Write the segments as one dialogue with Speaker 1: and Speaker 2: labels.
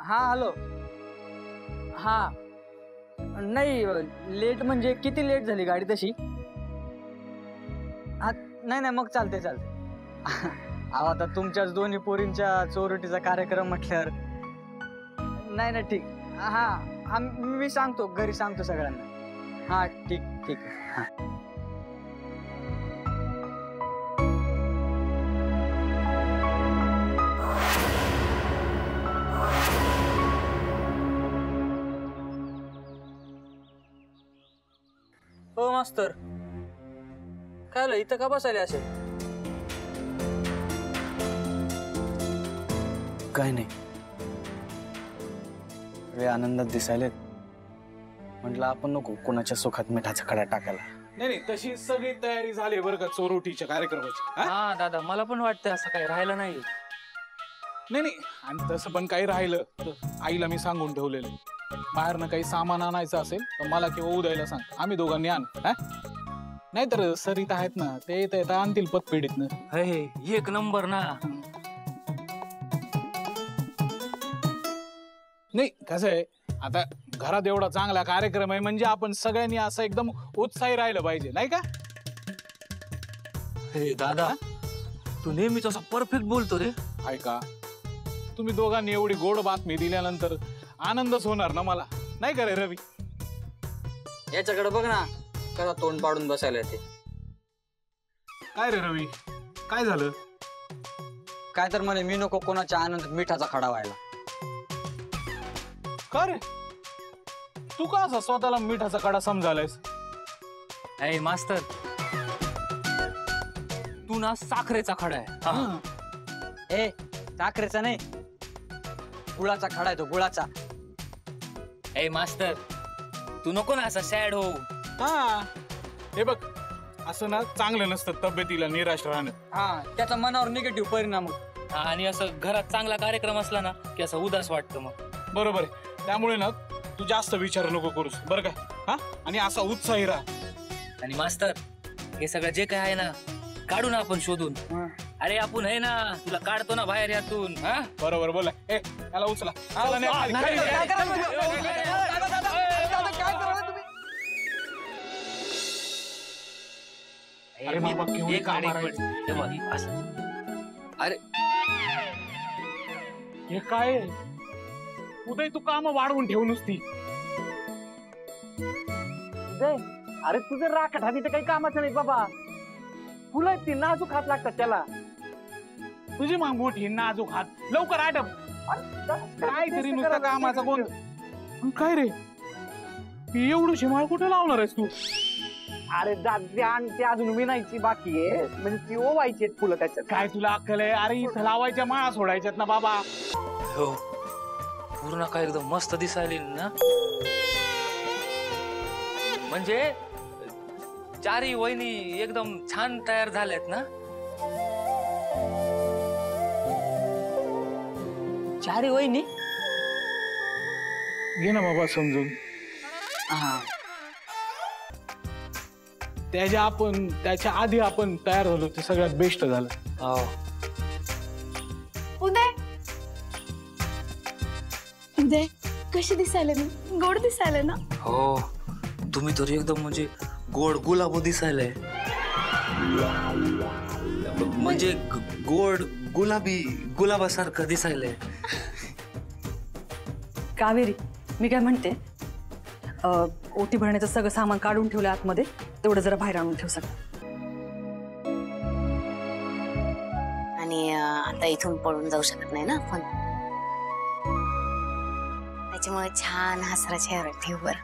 Speaker 1: हा हॅलो. हा. नाही लेट म्हणजे किती लेट झाली गाडी तशी? हा नाही नाही मग चालते चालते अहो आता तुमच्याच दोन्ही पोरींच्या चोरटीचा कार्यक्रम म्हटल्यावर. नाही नाही ठीक. हा हा मी सांगतो घरी सांगतो सगळ्यांना. हा ठीक ठीक हा. हो मास्तर. काय झालं इथं का बसायले असे
Speaker 2: काय नाही. रे आनंदात दिसायलेत. म्हटलं आपण नको कोणाच्या सुखात मिठाचा खडा टाकायला.
Speaker 3: नाही नाही तशी सगळी तयारी झाली बरं का चोरोटीच्या कार्यक्रमाची हा?
Speaker 1: हा दादा मला पण वाटतं असं काही राहिलं नाही
Speaker 3: नाही नाही आणि तसं पण काही राहिलं तर आईला मी सांगून ठेवलेलं. बाहेरनं काही सामान आणायचं असेल तर मला किंवा उदयला सांग. आम्ही दोघांनी आण हा? नाहीतर सरिता आहेत ना ते येत येत आणतील पतपेढीतनं.
Speaker 1: हे एक नंबर ना.
Speaker 3: नाही कसं आहे आता घरात एवढा चांगला कार्यक्रम आहे म्हणजे आपण सगळ्यांनी असं एकदम उत्साही राहिलं पाहिजे नाही का?
Speaker 1: हे दादा तू नेहमीच असं परफेक्ट बोलतो रे.
Speaker 3: ऐका तुम्ही दोघांनी एवढी गोड बातमी दिल्यानंतर आनंदच होणार ना मला. नाही का रे रवी?
Speaker 1: याच्याकडे बघ ना कसा तोंड पाडून बसायला ते
Speaker 3: काय रे रवी? काय झालं?
Speaker 1: काय तर म्हणे मी नको कोणाच्या आनंद मिठाचा खडा व्हायला.
Speaker 3: का रे? तू का असा स्वतःला मिठाचा कडा समजायलायस?
Speaker 4: अय मास्तर. तू ना साखरेचा खडा आहे. हा.
Speaker 1: ए साखरेचा नाही. गुळाचा खडा आहे तो गुळाचा.
Speaker 4: ए मास्तर तू नको ना असा सॅड हो
Speaker 3: हा. हे बघ असं ना चांगलं नसतं तब्येतीला निराश राहणं.
Speaker 1: हा त्याचा मनावर निगेटिव्ह परिणाम होतो.
Speaker 4: हा, आणि असं घरात चांगला कार्यक्रम असला ना की असं उदास वाटतं मग.
Speaker 3: बरोबर आहे. त्यामुळे ना तू जास्त विचार नको करूस बरं का? हा? आणि असा उत्साही राहा.
Speaker 4: आणि मास्तर हे सगळं जे काय आहे ना काढू ना आपण शोधून. अरे आपण आहे ना तुला काढतो ना बाहेर यातून हा?
Speaker 3: बरोबर बोला. ए त्याला उचला. चला,
Speaker 4: नाही, नाही.
Speaker 3: अरे बाबा, केवढी
Speaker 4: एक
Speaker 3: कामं
Speaker 4: मिनिट, हे बघ, असं. अरे.
Speaker 3: हे काय? उदय तू काम वाढवून ठेव नुसती.
Speaker 5: अरे तुझं राखट हाती तर काही कामाचं नाही बाबा. फुलं ती नाजूक हात लागतात त्याला.
Speaker 3: तुझी मग मोठी नाजूक हात. लवकर आटप. काय तरी नुसता कामाचा कोण पण काय रे? ही एवढं शिमाळ कुठं लावणार आहेस तू?
Speaker 5: अरे दादी आणि ते अजून विनायची बाकी आहे. म्हणजे ती ओवायची आहेत फुलं त्याच्यात.
Speaker 3: काय तुला अक्कल आहे? अरे इथं लावायच्या माळा सोडायच्यात ना बाबा.
Speaker 4: हो. पूर्ण काय एकदम मस्त दिसायली ना? म्हणजे चारही वहिनी एकदम छान तयार झाल्यात ना?
Speaker 1: चारी वहिनी
Speaker 3: घे ना बाबा समजून
Speaker 1: हा।
Speaker 3: त्याच्या आपण त्याच्या आधी आपण तयार झालो ते सगळ्यात बेस्ट झालं।
Speaker 4: हो।
Speaker 6: उदय। उदय कशी दिसायला मी? गोड दिसायला ना?
Speaker 4: हो तुम्ही तर एकदम म्हणजे गोड गुलाब दिसायलाय. म्हणजे गोड गुलाबी गुलाबासारखं दिसायलंय.
Speaker 7: कावेरी. मी काय म्हणते अं, ओटी भरण्याचं सगळं सामान काढून ठेवलं आतमध्ये तेवढं जरा बाहेर आणून ठेव सगळं.
Speaker 8: आणि अं, आता इथून पळून जाऊ शकत नाही ना आपण? त्याच्यामुळे छान हसरा चेहरा ठेव बर.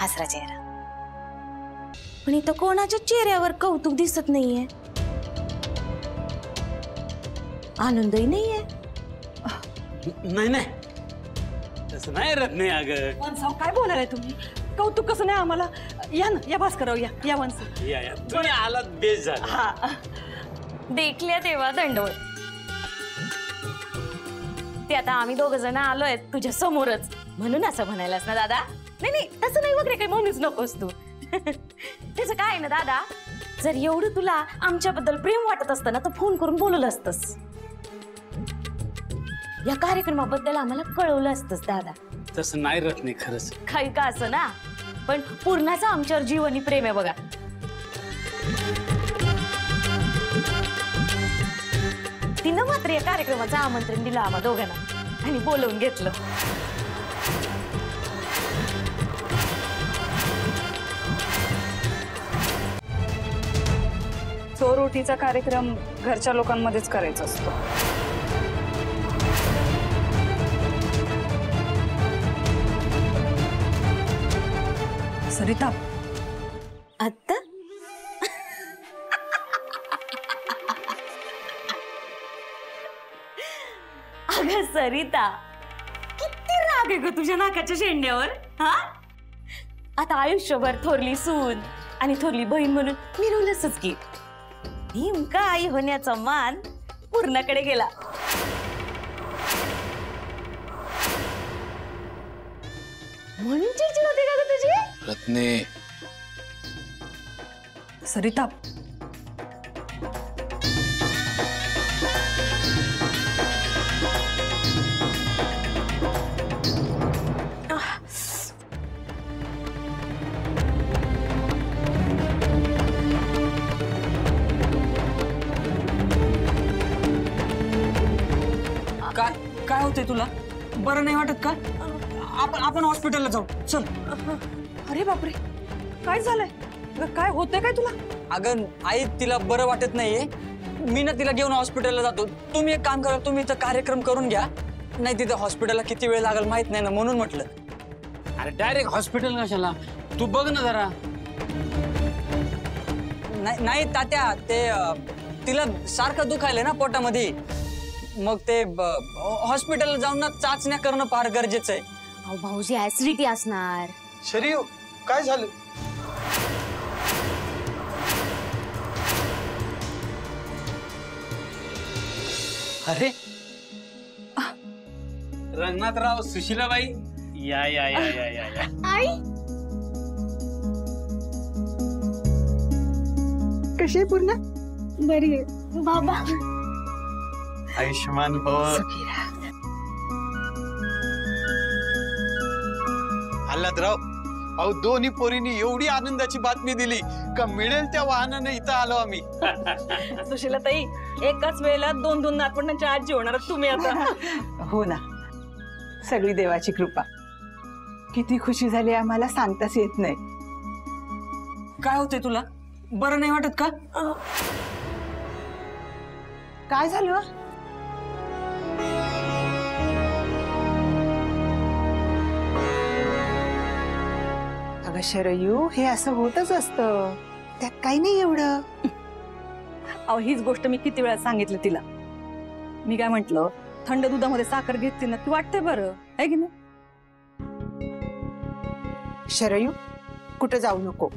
Speaker 8: हसरा चेहरा. पण इथं कोणाच्या चेहऱ्यावर कौतुक दिसत नाहीये? आनंदही नाहीये?
Speaker 9: नाही नाही. तसं नाही रत नाही अगं.
Speaker 7: वंसाव काय बोलणार आहे तुम्ही? कौतुक कसं नाही आम्हाला? या ना या भास्करराव या या वंस
Speaker 9: या या. तुम्ही आलात बेस झाला.
Speaker 7: हा.
Speaker 6: देखल्या तेव्हा दंडवत. ते आता आम्ही दोघ जण आलोय तुझ्या समोरच. म्हणून असं म्हणायलास ना दादा? नाही नाही तसं नाही वगैरे काही म्हणूच नकोस तू. त्याचं काय आहे ना दादा? जर एवढं तुला आमच्याबद्दल प्रेम वाटत असतं ना तर फोन करून बोलवलं असतंस. या कार्यक्रमाबद्दल आम्हाला कळवलं असतंच दादा.
Speaker 9: तसं नाही रत्ने खरंच.
Speaker 6: काही का असं ना? पण पूर्णाचं आमच्यावर जीवनी प्रेम आहे बघा. तिनं मात्र या कार्यक्रमाचं आमंत्रण दिलं आम्हा दोघांना आणि बोलवून घेतलं.
Speaker 7: चोरोटीचा कार्यक्रम घरच्या लोकांमध्येच करायचा असतो.
Speaker 6: आत्ता अगं सरिता किती राग आहे ग तुझ्या नाकाच्या शेंड्यावर हा आता आयुष्यभर थोरली सून आणि थोरली बहीण म्हणून मिरवलंच की नेमका आई होण्याचा मान पूर्णाकडे गेला ग तुझी
Speaker 3: रत्ने।
Speaker 7: सरिता।
Speaker 1: काय काय होतंय तुला? बरं नाही वाटत का? आपण आपण हॉस्पिटलला जाऊ. चल.
Speaker 7: अरे बापरे काय झालंय? अगं, काय होतंय काय तुला?
Speaker 1: अगं आई तिला बरं वाटत नाहीये. मी ना तिला घेऊन हॉस्पिटलला जातो. तुम्ही एक काम करा तुम्ही इथं कार्यक्रम करून घ्या. नाही तिथं हॉस्पिटलला किती वेळ लागेल माहित नाही ना म्हणून म्हटलं.
Speaker 9: अरे डायरेक्ट हॉस्पिटल कशाला तू बघ ना जरा.
Speaker 1: नाही नाही तात्या ते अं, तिला सारखं दुखायलंय ना पोटामध्ये. मग ते हॉस्पिटलला जाऊन ना चाचण्या करणं फार गरजेचं आहे.
Speaker 8: अहो भाऊजी ऍसिडिटी असणार.
Speaker 2: शरीर काय झालं?
Speaker 9: अरे. रंगनाथराव सुशीलाबाई. या या या या या या.
Speaker 10: कशी आहे पूर्ण? बरी आहे.
Speaker 8: बाबा.
Speaker 2: आयुष्यमान भव
Speaker 11: आल्हादराव अहो दोन्ही पोरींनी एवढी आनंदाची बातमी दिली का मिळेल त्या वाहनाने इथं आलो आम्ही.
Speaker 7: सुशीला ताई एकाच वेळेला दोन दोन नातवंडांच्या आजी होणार तुम्ही आता.
Speaker 10: हो ना. सगळी देवाची कृपा. किती खुशी झाली आम्हाला सांगताच येत नाही.
Speaker 1: काय होतंय तुला? बरं नाही वाटत का?
Speaker 10: काय झालं? अगं शरयू हे असं होतच असतं. त्यात काही नाही एवढं.
Speaker 7: अहो हीच गोष्ट मी किती वेळा सांगितलं तिला. मी काय म्हंटल थंड दुधामध्ये साखर घेतली ना की वाटतंय बरं. आहे की नाही?
Speaker 10: शरयू कुठं जाऊ नको.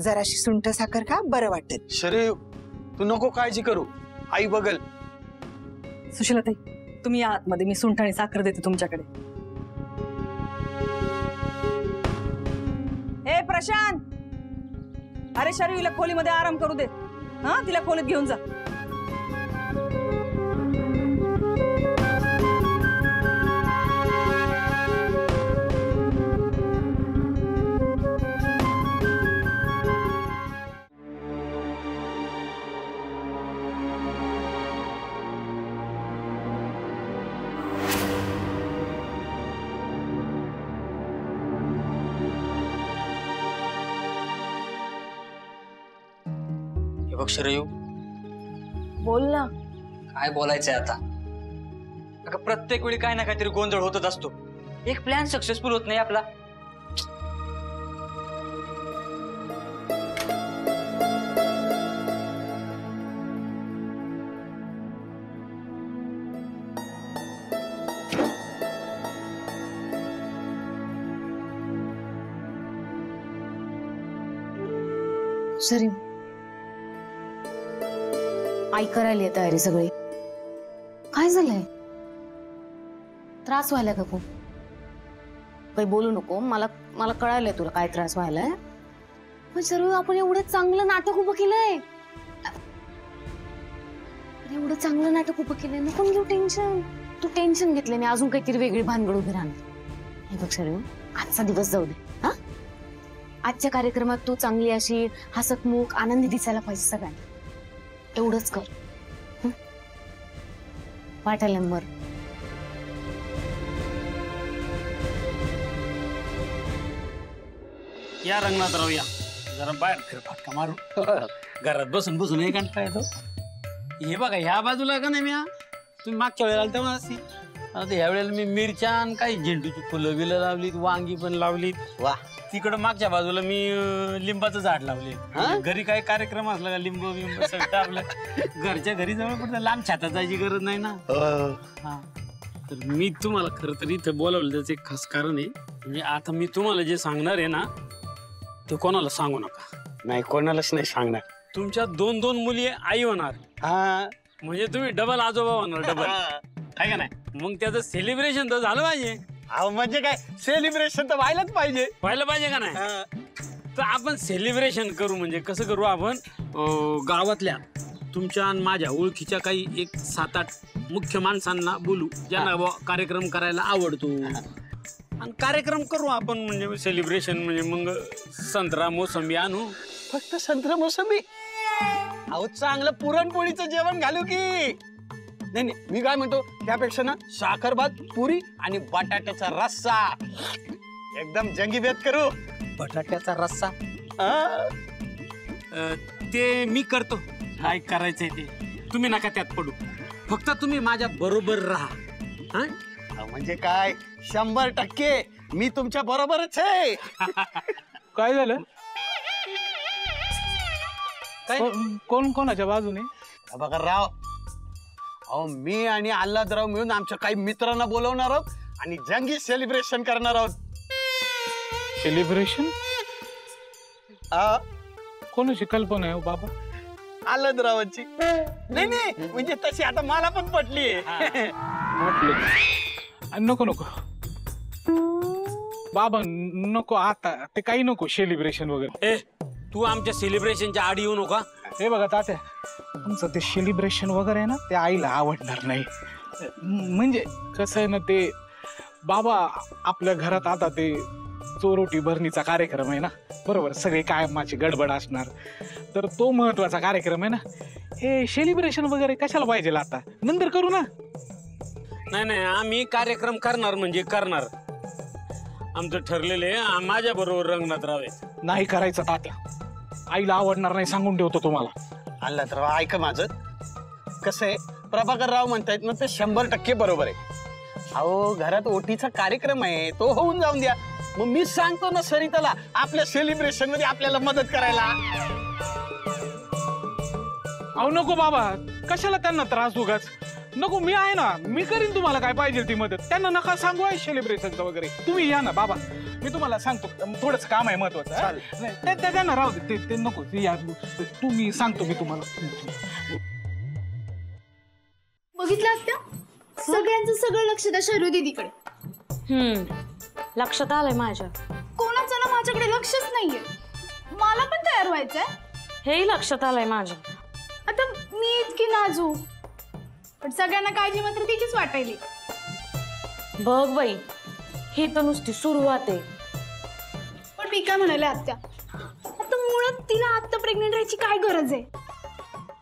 Speaker 10: जराशी सुंठ साखर खा बरं वाटेल.
Speaker 11: शरीर तू नको काळजी करू. आई बघल.
Speaker 7: सुशीला ताई तुम्ही या आतमध्ये मी सुंठ आणि साखर देते तुमच्याकडे. ए प्रशांत! अरे शरीरला खोलीमध्ये आराम करू दे. हा तिला खोलीत घेऊन जा.
Speaker 1: बघ शरयू
Speaker 6: बोल ना
Speaker 1: काय बोलायचंय आता? अगं प्रत्येक वेळी काय ना काहीतरी गोंधळ होतच असतो. एक प्लॅन सक्सेसफुल होत नाही आपला.
Speaker 8: सरी. आई करायला तयारी सगळी. काय झालंय? त्रास व्हायला का खूप? काही बोलू नको. मला मला तुला त्रास व्हायलाय पण सर्व, आपण एवढं चांगलं नाटक उभं केलंय. एवढं चांगलं नाटक उभं केलंय. नको घेऊ टेन्शन तू टेन्शन घेतलं नाही अजून काहीतरी वेगळी भानगड उभी राहणार. हे बघ सर आजचा दिवस जाऊ दे. हा? आजच्या तू चांगली अशी हसतमुख, आनंदी दिसायला पाहिजे सगळ्यांना. एवढंच कर. हं? मर
Speaker 9: या रंगनाथराव या. जरा बाहेर फिरफटका मारू. घरात बसून बसून हे कंटाळा येतो हे बघा ह्या बाजूला का नाही मी हा? तुम्ही मागच्या वेळेला आला तेव्हा असे आता ह्या वेळेला मी मिरच्या आणि काही झेंडूची फुलं बिलं लावलीत वांगी पण लावलीत. वा. तिकडं मागच्या बाजूला मी अं, लिंबाचं झाड लावले. घरी काही कार्यक्रम असला का लिंब बिंब सगळं टाकलं. घरच्या घरी जवळ पडतं लांब छातात जायची गरज नाही ना. हा. तर मी तुम्हाला खरं तर इथं बोलावलं त्याचं एक खास कारण आहे. म्हणजे आता मी तुम्हाला जे सांगणार आहे ना ते कोणाला सांगू नका.
Speaker 11: नाही कोणालाच नाही सांगणार.
Speaker 9: तुमच्या दोन दोन मुली आई होणार.
Speaker 11: हा.
Speaker 9: म्हणजे तुम्ही डबल आजोबा होणार डबल आहे का नाही? मग त्याचं सेलिब्रेशन तर झालं पाहिजे.
Speaker 11: अहो म्हणजे काय? सेलिब्रेशन तर व्हायलाच पाहिजे.
Speaker 9: व्हायला पाहिजे का नाही? तर आपण सेलिब्रेशन करू म्हणजे कसं करू आपण? अं, गावातल्या तुमच्या आणि माझ्या ओळखीच्या काही एक सात आठ मुख्य माणसांना बोलू ज्यांना बुवा कार्यक्रम करायला आवडतो. आणि कार्यक्रम करू आपण म्हणजे सेलिब्रेशन म्हणजे मग संत्रा मोसंबी आणू.
Speaker 11: फक्त संत्र मोसंबी? अहो चांगलं पुरणपोळीचं जेवण घालू की. नाही नाही. मी काय म्हणतो त्यापेक्षा ना साखर भात पुरी आणि बटाट्याचा रस्सा. एकदम जंगी बेत करू.
Speaker 9: बटाट्याचा रस्सा? ते मी करतो. काय करायचंय ते? तुम्ही नका त्यात पडू. फक्त तुम्ही माझ्या बरोबर राहा. हा?
Speaker 11: म्हणजे काय? शंभर टक्के मी तुमच्या बरोबरच आहे.
Speaker 3: काय झालं? कोण- कोण कोणाच्या बाजूने?
Speaker 11: बघा राव अहो मी आणि आल्हादराव मिळून आमच्या काही मित्रांना बोलवणार आहोत आणि जंगी सेलिब्रेशन करणार आहोत.
Speaker 3: सेलिब्रेशन
Speaker 11: हा,
Speaker 3: कोणाची कल्पना आहे हो बाबा?
Speaker 11: आल्हादरावाची. नाही नाही म्हणजे तशी आता मला पण पटली.
Speaker 3: म्हटलं आणि नको नको. बाबा नको आता. ते काही नको सेलिब्रेशन वगैरे.
Speaker 9: ए तू आमच्या सेलिब्रेशनच्या आड येऊ नका.
Speaker 3: हे बघा तात्या. तुमचं ते सेलिब्रेशन वगैरे आहे ना ते आईला आवडणार नाही. म्हणजे कसं आहे ना ते बाबा आपल्या घरात आता ते चोरोटी भरणीचा कार्यक्रम आहे ना बरोबर सगळे कायमाची गडबड असणार. तर तो महत्त्वाचा कार्यक्रम आहे ना हे सेलिब्रेशन वगैरे कशाला पाहिजे आता? नंतर करू ना.
Speaker 9: नाही नाही आम्ही कार्यक्रम करणार म्हणजे करणार. आमचं ठरलेले माझ्या बरोबर रंगनाथ राव आहेत.
Speaker 3: नाही करायचं तात्या. आईला आवडणार नाही सांगून ठेवतो तुम्हाला.
Speaker 11: आल्हादराव ऐका माझं. कसं आहे प्रभाकर राव म्हणतायत ना ते शंभर टक्के बरोबर आहे. अहो घरात ओटीचा कार्यक्रम आहे तो होऊन जाऊन द्या. मग मी सांगतो ना सरिताला आपल्या सेलिब्रेशन मध्ये आपल्याला मदत करायला.
Speaker 3: अहो नको बाबा. कशाला त्यांना त्रास उगाच? नको मी आहे ना. मी करीन तुम्हाला काय पाहिजे ती मदत. त्यांना नका सांगू आहे सेलिब्रेशनचं वगैरे. तुम्ही या ना बाबा. मी तुम्हाला सांगतो. थोडंच काम आहे महत्वाचं हा? नाही, ते- ते त्यांना राहू दे. ते- ते नको. ते या तुम्ही सांगतो मी तुम्हाला.
Speaker 12: बघितलं त्या सगळ्यांचं सगळं लक्ष त्या शैरू दीदीकडे.
Speaker 6: हम्म. लक्षात आलंय माझ्या.
Speaker 12: कोणाचं ना माझ्याकडे लक्षच नाहीये. मला पण तयार व्हायचंय.
Speaker 6: हेही लक्षात आलंय माझ्या.
Speaker 12: आता मी इतकी नाजूक. पण सगळ्यांना काळजी मात्र तिचीच वाटायली.
Speaker 6: बघ बाई ही तर नुसती सुरुवात आहे.
Speaker 12: पण मी काय म्हणाले आत्या? आता मुळात तिला आत्ता प्रेग्नेंट राहायची काय गरज आहे?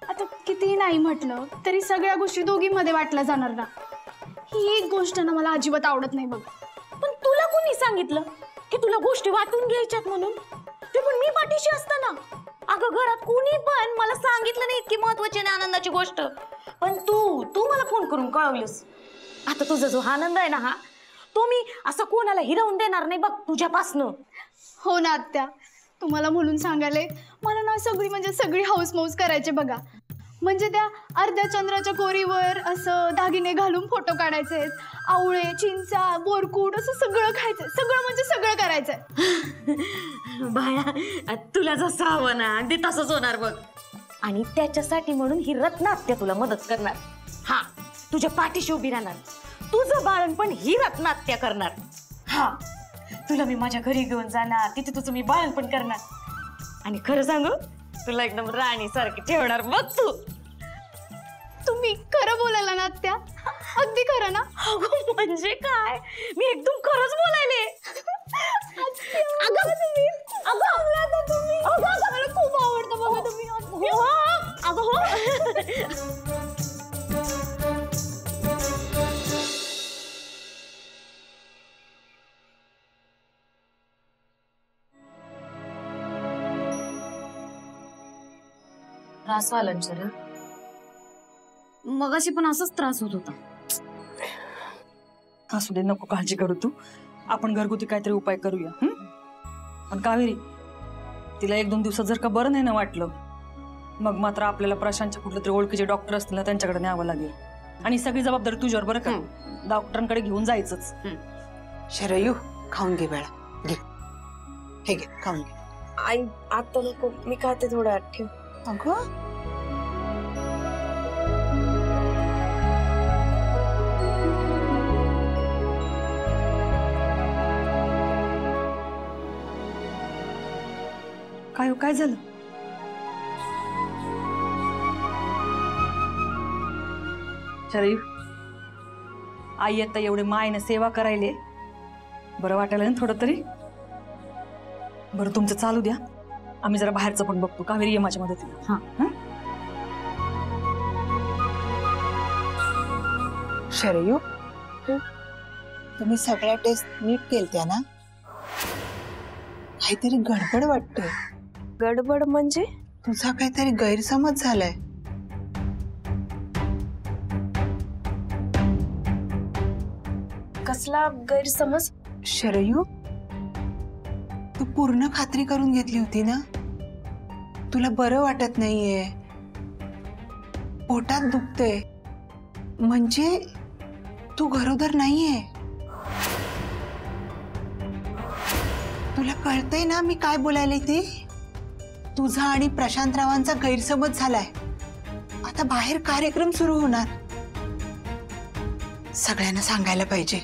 Speaker 12: आता कितीही नाही म्हटलं तरी सगळ्या गोष्टी दोघींमध्ये वाटल्या जाणार ना. ही एक गोष्ट ना मला अजिबात आवडत नाही बघ.
Speaker 6: पण तुला कोणी सांगितलं? की तुला गोष्टी वाटून घ्यायच्यात म्हणून? ते पण मी पाठीशी असताना. अगं घरात कोणी पण मला सांगितलं नाही इतकी महत्वाची आणि आनंदाची गोष्ट. पण तू तू मला फोन करून कळवलंस. आता तुझा जो आनंद आहे ना हा तो मी असं कोणाला हिरवून देणार नाही बघ तुझ्यापासनं.
Speaker 12: हो ना आत्या. तुम्हाला म्हणून सांगायला मला ना सगळी म्हणजे सगळी हाऊस मौज करायचे बघा. म्हणजे त्या अर्ध्या चंद्राच्या कोरीवर असं दागिने घालून फोटो काढायचे आवळे चिंचा बोरकूट असं सगळं खायचं सगळं म्हणजे सगळं करायचंय.
Speaker 6: बाया तुला जसं हवं ना अगदी तसंच होणार बघ. आणि त्याच्यासाठी म्हणून ही रत्नात्या तुला मदत करणार. हा तुझ्या पाठीशी उभी राहणार. तुझं बाळणपण ही रत्नात्या करणार. हा तुला मी माझ्या घरी घेऊन जाणार. तिथे तुझं मी बाळणपण करणार. आणि खरं सांगू तुला एकदम राणी सारखी ठेवणार बघ तू.
Speaker 12: तुम्ही क खरं ना?
Speaker 6: अगं म्हणजे काय? मी एकदम
Speaker 8: त्रास व्हायला मगाशी पण असाच त्रास होत होता.
Speaker 7: असू दे नको काळजी करू तू. आपण घरगुती काहीतरी उपाय करूया हं? पण कावेरी तिला एक दोन दिवसात जर का बरं नाही ना वाटलं मग मात्र आपल्याला प्रशांतच्या कुठले तरी ओळखीचे डॉक्टर असतील ना त्यांच्याकडे न्यावं लागेल. आणि सगळी जबाबदारी तुझ्यावर बरं का. डॉक्टरांकडे घेऊन जायचंच.
Speaker 10: शरयू खाऊन घे बेळा. घे. हे घे खाऊन घे.
Speaker 13: आई आता नको. मी खाते थोडं आत ठेव.
Speaker 10: अगं?
Speaker 7: काय काय झालं? शरीफ आई आता एवढे मायने सेवा करायले. बरं वाटायला ना थोडं तरी. बरं तुमचं चालू द्या. आम्ही जरा बाहेरचं पण बघतो. कावेरी ये माझ्या मदतीला हा.
Speaker 10: शरयू तुम्ही सगळ्या टेस्ट नीट केलत्या ना? काहीतरी गडबड वाटते
Speaker 13: गडबड म्हणजे?
Speaker 10: तुझा काहीतरी गैरसमज झालाय.
Speaker 13: कसला गैरसमज?
Speaker 10: शरयू तू पूर्ण खात्री करून घेतली होती ना? तुला बरं वाटत नाहीये. पोटात दुखते म्हणजे तू गरोदर नाहीये. तुला कळतंय ना मी काय बोलायले ते? तुझा आणि प्रशांत रावांचा गैरसमज झालाय. आता बाहेर कार्यक्रम सुरू होणार. सगळ्यांना सांगायला पाहिजे.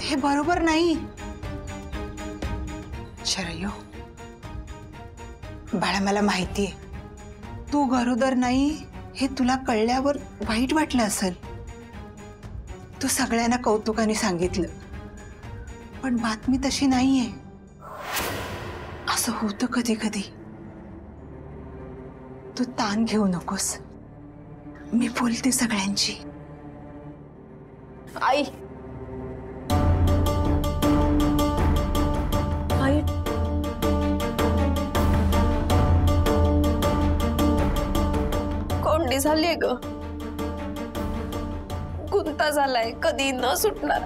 Speaker 10: हे बरोबर नाही. शरयू, बाळा मला माहितीये. तू गरोदर नाही, हे तुला कळल्यावर वाईट वाटलं असेल. तू सगळ्यांना कौतुकाने सांगितलं. पण बातमी तशी नाहीये. असं होतं कधी कधी तू ताण घेऊ नकोस. मी बोलते सगळ्यांची.
Speaker 13: आई. ग. गुंता झालाय. कधी न सुटणार.